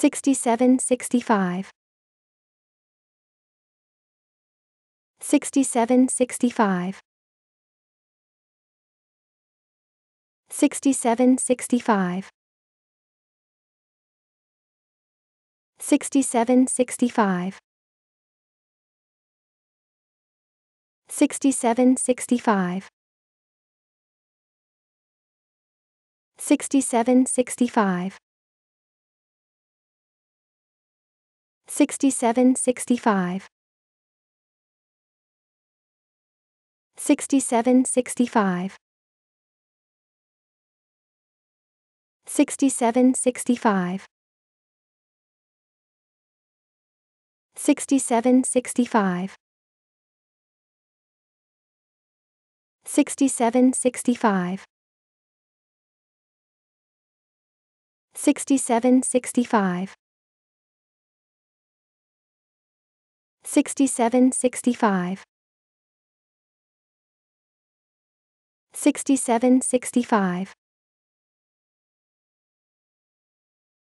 6765 6765 6765 6765 6765 6765 6765 6765 6765 6765 6765 6765 67 65 65